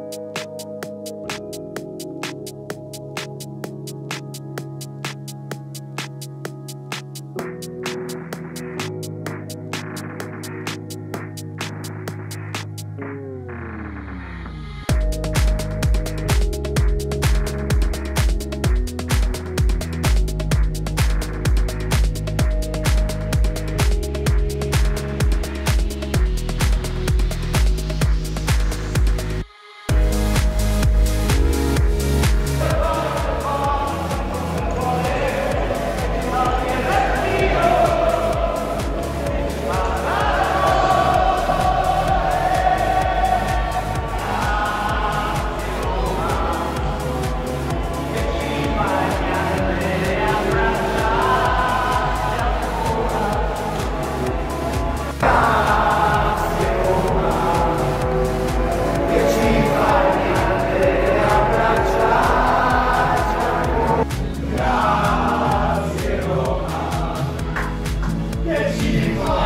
you Yes, she is.